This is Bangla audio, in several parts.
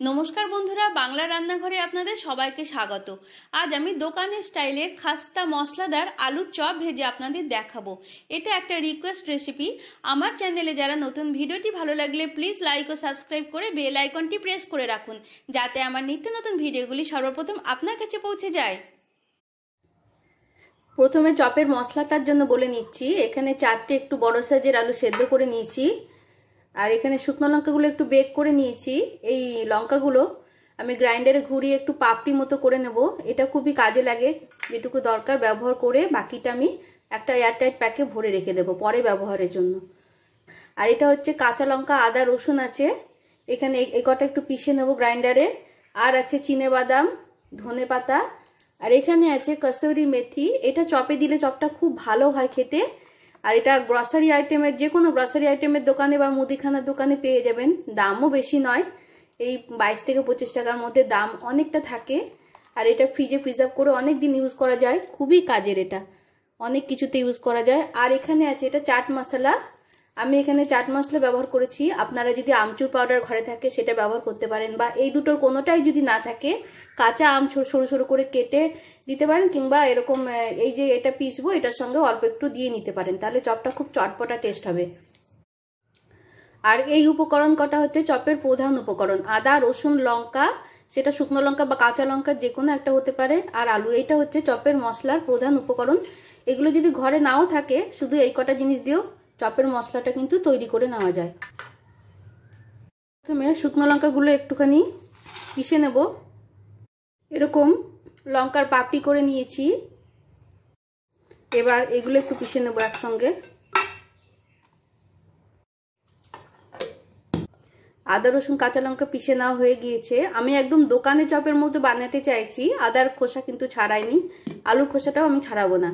নমস্কার বন্ধুরা, বাংলা রান্নাঘরে আপনাদের সবাইকে স্বাগত। আজ আমি দোকানের স্টাইলের খাস্তা মশলাদার আলুর চপ ভেজে আপনাদের দেখাবো। এটা একটা রিকোয়েস্ট রেসিপি আমার চ্যানেলে যারা নতুন ভিডিওটি ভালো লাগলে প্লিজ লাইক ও সাবস্ক্রাইব করে বেল আইকনটি প্রেস করে রাখুন, যাতে আমার নিত্য নতুন ভিডিওগুলি সর্বপ্রথম আপনার কাছে পৌঁছে যায়। প্রথমে চপের মশলাটার জন্য বলে নিচ্ছি। এখানে চারটে একটু বড় সাইজের আলু সেদ্ধ করে নিয়েছি। আর এখানে শুকনো লঙ্কাগুলো একটু বেক করে নিয়েছি। এই লঙ্কাগুলো আমি গ্রাইন্ডারে ঘুরিয়ে একটু পাপড়ি মতো করে নেব। এটা খুবই কাজে লাগে, যেটুকু দরকার ব্যবহার করে। বাকিটা আমি একটা এয়ারটাইট প্যাকে ভরে রেখে দেবো পরে ব্যবহারের জন্য। আর এটা হচ্ছে কাঁচা লঙ্কা, আদা, রসুন আছে। এখানে এই কটা একটু পিষে নেব গ্রাইন্ডারে। আর আছে চিনে বাদাম, ধনে পাতা। আর এখানে আছে কসুরি মেথি। এটা চপে দিলে চপটা খুব ভালো হয় খেতে। আর এটা গ্রসারি আইটেমের যে কোনো গ্রসারি আইটেমের দোকানে বা মুদিখানার দোকানে পেয়ে যাবেন। দামও বেশি নয়। এই বাইশ থেকে পঁচিশ টাকার মধ্যে দাম অনেকটা থাকে। আর এটা ফ্রিজে প্রিজার্ভ করে অনেক দিন ইউজ করা যায়। খুবই কাজের এটা। অনেক কিছুতে ইউজ করা যায়। আর এখানে আছে এটা চাট মশলা। আমি এখানে চাট মশলা ব্যবহার করেছি। আপনারা যদি আমচুর পাউডার ঘরে থাকে সেটা ব্যবহার করতে পারেন বা এই দুটোর কোনোটাই যদি না থাকে, কাঁচা আম সরু সরু করে কেটে দিতে পারেন কিংবা এরকম এই যে এটা পিসবো, এটার সঙ্গে অল্প একটু দিয়ে নিতে পারেন। তাহলে চপটা খুব চটপটা টেস্ট হবে। আর এই উপকরণ কটা হচ্ছে? চপের প্রধান উপকরণ। আদা, রসুন, লঙ্কা, সেটা শুকনো লঙ্কা বা কাঁচা লঙ্কা যে কোনো একটা হতে পারে। আর আলু, এইটা হচ্ছে চপের মশলার প্রধান উপকরণ। এগুলো যদি ঘরে নাও থাকে, শুধু এই কটা জিনিস দিয়েও চপের মশলাটা কিন্তু তৈরি করে নেওয়া যায়। প্রথমে শুকনো লঙ্কাগুলো একটুখানি পিষে নেব। এরকম লঙ্কার পাপড়ি করে নিয়েছি। এবার এগুলো একটু পিষে নেব একসঙ্গে। আদা, রসুন, কাঁচা লঙ্কা পিষে নেওয়া হয়ে গিয়েছে। আমি একদম দোকানে চপের মতো বানাতে চাইছি। আদার খোসা কিন্তু ছাড়াইনি। আলুর খোসাটাও আমি ছাড়াবো না।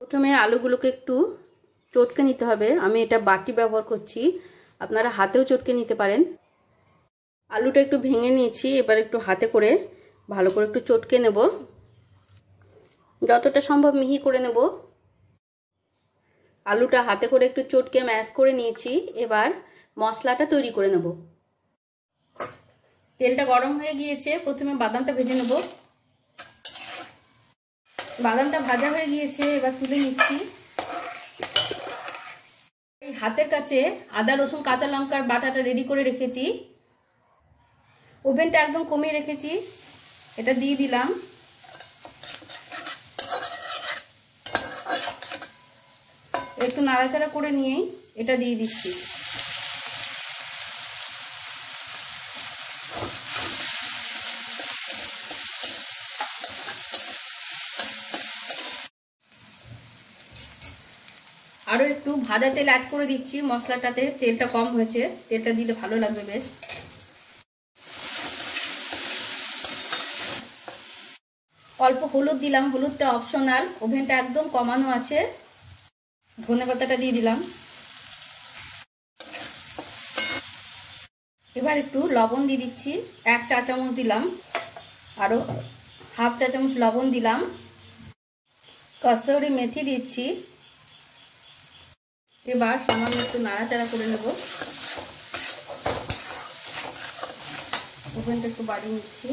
প্রথমে আলুগুলোকে একটু চটকে নিতে হবে। আমি এটা বাটি ব্যবহার করছি। আপনারা হাতেও চটকে নিতে পারেন। আলুটা একটু ভেঙে নিয়েছি, এবার একটু হাতে করে ভালো করে একটু চটকে নেব। যতটা সম্ভব মিহি করে নেব। আলুটা হাতে করে একটু চটকে ম্যাশ করে নিয়েছি। এবার মশলাটা তৈরি করে নেব। তেলটা গরম হয়ে গিয়েছে। প্রথমে বাদামটা ভেজে নেব। বাদামটা ভাজা হয়ে গিয়েছে। এবার তুলে নিচ্ছি। হাতের কাছে আদা, রসুন, কাঁচা লঙ্কার বাটাটা রেডি করে রেখেছি। ওভেনটা একদম কমিয়ে রেখেছি। এটা দিয়ে দিলাম। একটু নাড়াচাড়া করে নিয়েই এটা দিয়ে দিচ্ছি আরও একটু ভাজা তেল অ্যাড করে দিচ্ছি, মশলাটাতে। তেলটা কম হয়েছে, তেলটা দিলে ভালো লাগবে বেশ। অল্প হলুদ দিলাম, হলুদটা অপশনাল ওভেনটা একদম কমানো আছে। ধনে পাতাটা দিয়ে দিলাম। এবার একটু লবণ দিয়ে দিচ্ছি, এক চা চামচ দিলাম। আরও হাফ চা চামচ লবণ দিলাম। কস্তরি মেথি দিচ্ছি। এবার সামান্য একটু নাড়াচাড়া করে নেব। ওভেনটা একটু বাড়িয়ে নিচ্ছি।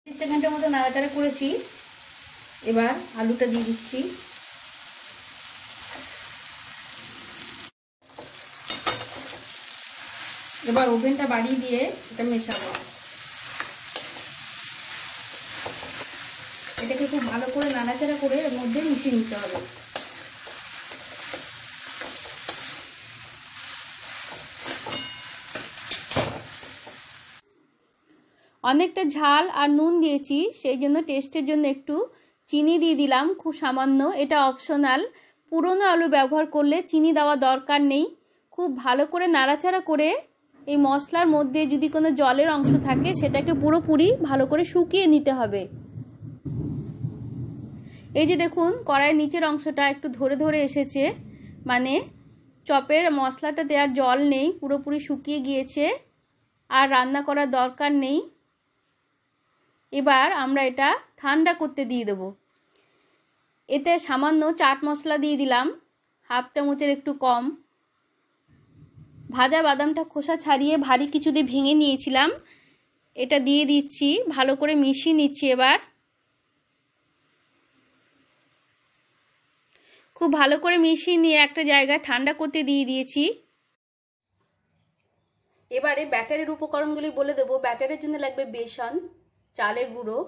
তিরিশ সেকেন্ডের মতো নাড়াচাড়া করেছি। এবার আলুটা দিয়ে দিচ্ছি। এবার ওভেনটা বাড়িয়ে দিয়ে এটা মেশাবো। এটাকে খুব ভালো করে নাড়াচাড়া করে এর মধ্যে মিশিয়ে নিতে হবে। অনেকটা ঝাল আর নুন দিয়েছি, সেই জন্য টেস্টের জন্য একটু চিনি দিয়ে দিলাম, খুব সামান্য। এটা অপশনাল পুরনো আলু ব্যবহার করলে চিনি দেওয়া দরকার নেই। খুব ভালো করে নাড়াচাড়া করে এই মশলার মধ্যে যদি কোনো জলের অংশ থাকে, সেটাকে পুরোপুরি ভালো করে শুকিয়ে নিতে হবে। এই যে দেখুন, কড়াইয়ের নিচের অংশটা একটু ধরে ধরে এসেছে। মানে চপের মশলাটা দেওয়ার জল নেই, পুরোপুরি শুকিয়ে গিয়েছে। আর রান্না করার দরকার নেই। এবার আমরা এটা ঠান্ডা করতে দিয়ে দেবো। এতে সামান্য চাট মশলা দিয়ে দিলাম, হাফ চামচের একটু কম। ভাজা বাদামটা খোসা ছাড়িয়ে ভারী কিছু দিয়ে ভেঙে নিয়েছিলাম। এটা দিয়ে দিচ্ছি, ভালো করে মিশিয়ে নিচ্ছি এবার। খুব ভালো করে মিশিয়ে নিয়ে একটা জায়গায় ঠান্ডা করতে দিয়ে দিয়েছি। এবারে ব্যাটারের উপকরণগুলি বলে দেবো। ব্যাটারের জন্য লাগবে বেসন। চালের গুঁড়ো।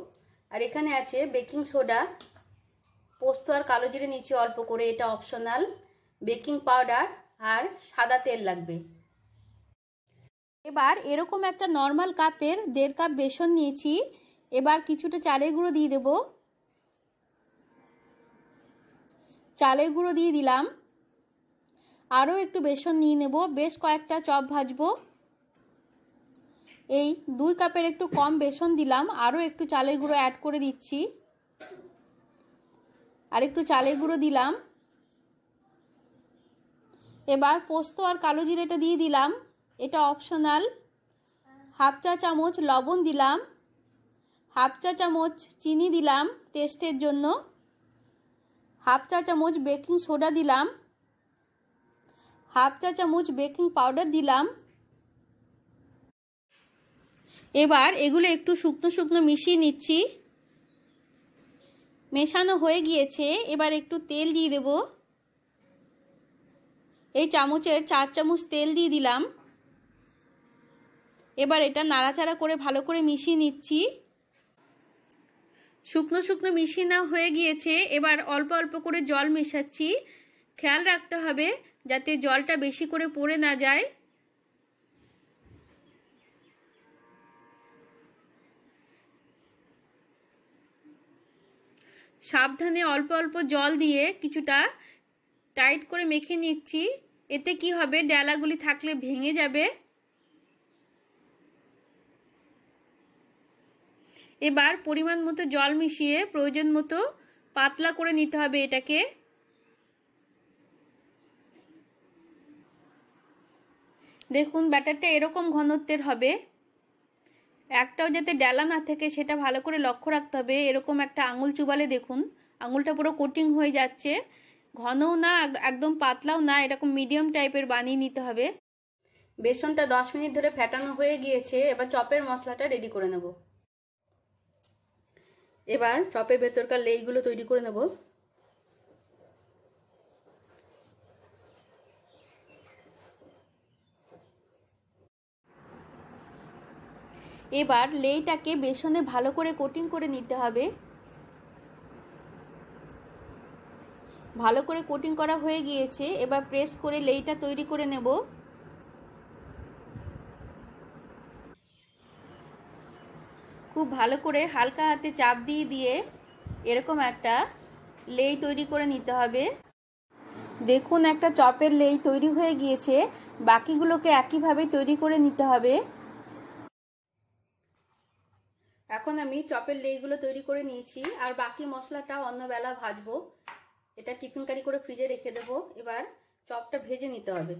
আর এখানে আছে বেকিং সোডা। পোস্ত আর কালো জিরে নিচে অল্প করে, এটা অপশনাল। বেকিং পাউডার আর সাদা তেল লাগবে। এবার এরকম একটা নর্মাল কাপের দেড় কাপ বেসন নিয়েছি। এবার কিছুটা চালের গুঁড়ো দিয়ে দেব। চালের গুঁড়ো দিয়ে দিলাম। আরও একটু বেসন নিয়ে নেব। বেশ কয়েকটা চপ ভাজবো। এই দুই কাপের একটু কম বেসন দিলাম, আরও একটু চালের গুঁড়ো অ্যাড করে দিচ্ছি। আর একটু চালের গুঁড়ো দিলাম। এবার পোস্ত আর কালো জিরেটা দিয়ে দিলাম, এটা অপশনাল হাফ চা চামচ লবণ দিলাম, হাফ চা চামচ চিনি দিলাম টেস্টের জন্য, হাফ চা চামচ বেকিং সোডা দিলাম, হাফ চা চামচ বেকিং পাউডার দিলাম এবার এগুলো একটু শুকনো শুকনো মিশিয়ে নিচ্ছি। মেশানো হয়ে গিয়েছে। এবার একটু তেল দিয়ে দেব। এই চামচের চার চামচ তেল দিয়ে দিলাম। এবার এটা নাড়াচাড়া করে ভালো করে মিশিয়ে নিচ্ছি। শুকনো শুকনো মিশিয়ে নেওয়া হয়ে গিয়েছে। এবার অল্প অল্প করে জল মেশাচ্ছি। খেয়াল রাখতে হবে যাতে জলটা বেশি করে পড়ে না যায়। সাবধানে অল্প অল্প জল দিয়ে কিছুটা টাইট করে মেখে নিচ্ছি। এতে কি হবে? ডেলাগুলি থাকলে ভেঙে যাবে। এবার পরিমাণ মতো জল মিশিয়ে প্রয়োজন মতো পাতলা করে নিতে হবে এটাকে। দেখুন, ব্যাটারটা এরকম ঘনত্বের হবে। একটাও যাতে ডেলা না থাকে, সেটা ভালো করে লক্ষ্য রাখতে হবে। এরকম একটা আঙুল চুবালে দেখুন, আঙুলটা পুরো কোটিং হয়ে যাচ্ছে। ঘনও না একদম পাতলাও না, এরকম মিডিয়াম টাইপের বানিয়ে নিতে হবে। বেসনটা দশ মিনিট ধরে ফ্যাটানো হয়ে গিয়েছে, এবার চপের মশলাটা রেডি করে নেব। এবার চপের ভেতরকার লেইগুলো তৈরি করে নেব। এবার লেইটাকে বেসনে ভালো করে কোটিং করে নিতে হবে। ভালো করে কোটিং করা হয়ে গিয়েছে, এবার প্রেস করে লেইটা তৈরি করে নেব। খুব ভালো করে হালকা হাতে চাপ দিয়ে দিয়ে এরকম একটা লেই তৈরি করে নিতে হবে। দেখুন একটা চপের লেই তৈরি হয়ে গিয়েছে, বাকিগুলোকে একইভাবে তৈরি করে নিতে হবে। এখন আমি চপের লেইগুলো তৈরি করে নিয়েছি, আর বাকি মশলাটা অন্য বেলা ভাজবো। এটা টিফিন কারি করে ফ্রিজে রেখে দেব। এবার চপটা ভেজে নিতে হবে।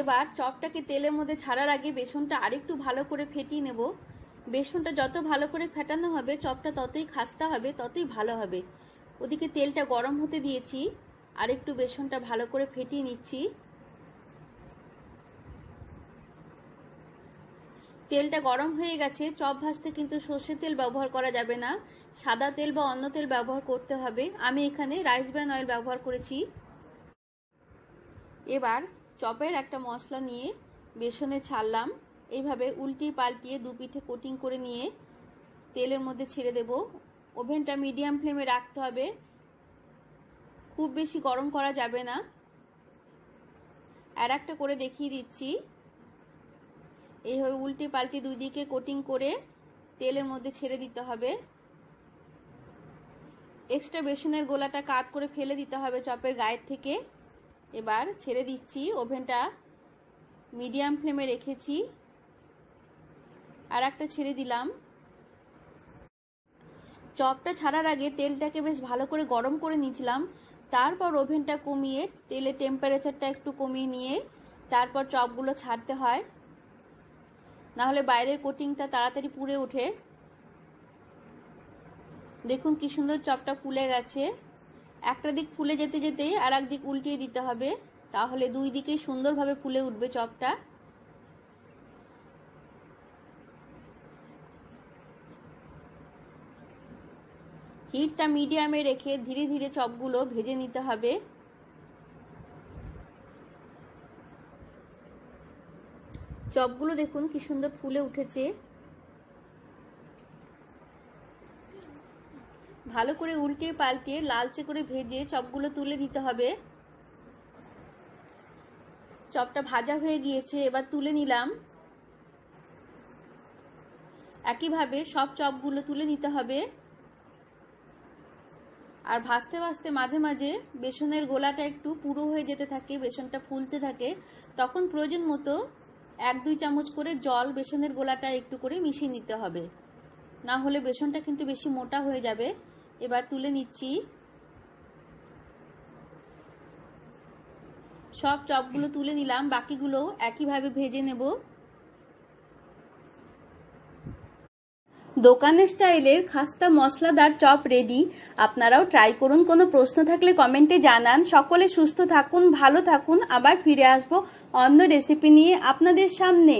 এবার চপটাকে তেলের মধ্যে ছাড়ার আগে বেসনটা আরেকটু ভালো করে ফেটিয়ে নেব। বেসনটা যত ভালো করে ফেটানো হবে, চপটা ততই খাস্তা হবে, ততই ভালো হবে। ওদিকে তেলটা গরম হতে দিয়েছি, আরেকটু বেসনটা ভালো করে ফেটিয়ে নিচ্ছি। তেলটা গরম হয়ে গেছে, চপ ভাজতে কিন্তু সর্ষের তেল ব্যবহার করা যাবে না। সাদা তেল বা অন্য তেল ব্যবহার করতে হবে। আমি এখানে রাইস ব্র্যান অয়েল ব্যবহার করেছি। এবার চপের একটা মশলা নিয়ে বেসনে ছাড়লাম। এইভাবে উল্টি পাল্টিয়ে দু পিঠে কোটিং করে নিয়ে তেলের মধ্যে ছেড়ে দেব। ওভেনটা মিডিয়াম ফ্লেমে রাখতে হবে। খুব বেশি গরম করা যাবে না। আর একটা করে দেখিয়ে দিচ্ছি। এইভাবে উল্টে পাল্টে দুই দিকে কোটিং করে তেলের মধ্যে ছেড়ে দিতে হবে। এক্সট্রা বেসনের গোলাটা কাত করে ফেলে দিতে হবে চপের গায়ের থেকে। এবার ছেড়ে দিচ্ছি, ওভেনটা মিডিয়াম ফ্লেমে রেখেছি। আর একটা ছেড়ে দিলাম। চপটা ছাড়ার আগে তেলটাকে বেশ ভালো করে গরম করে নিয়েছিলাম। তারপর ওভেনটা কমিয়ে তেলের টেম্পারেচারটা একটু কমিয়ে নিয়ে তারপর চপগুলো ছাড়তে হয়। নাহলে বাইরের কোটিংটা তাড়াতাড়ি পুড়ে ওঠে। দেখুন কি সুন্দর চপটা ফুলে গেছে। একটা দিক ফুলে যেতে যেতেই আর দিক উল্টিয়ে দিতে হবে, তাহলে দুই দিকে সুন্দরভাবে ফুলে উঠবে চপটা। হিটটা মিডিয়ামে রেখে ধীরে ধীরে চপগুলো ভেজে নিতে হবে। চপগুলো দেখুন, কি সুন্দর ফুলে উঠেছে। ভালো করে উল্টে পাল্টে লালচে করে ভেজে চপগুলো তুলে দিতে হবে। চপটা ভাজা হয়ে গিয়েছে, এবার তুলে নিলাম। একইভাবে সব চপগুলো তুলে নিতে হবে। আর ভাজতে ভাজতে মাঝে মাঝে বেসনের গোলাটা একটু পুরো হয়ে যেতে থাকে, বেসনটা ফুলতে থাকে, তখন প্রয়োজন মতো এক, দুই চামচ করে জল বেসনের গোলাটা একটু করে মিশিয়ে নিতে হবে। না হলে বেসনটা কিন্তু বেশি মোটা হয়ে যাবে। এবার তুলে নিচ্ছি। সব চপগুলো তুলে নিলাম। বাকিগুলো একইভাবে ভেজে নেব। দোকানের স্টাইলের খাস্তা মশলাদার চপ রেডি আপনারাও ট্রাই করুন। কোনো প্রশ্ন থাকলে কমেন্টে জানান। সকলে সুস্থ থাকুন, ভালো থাকুন। আবার ফিরে আসব অন্য রেসিপি নিয়ে আপনাদের সামনে।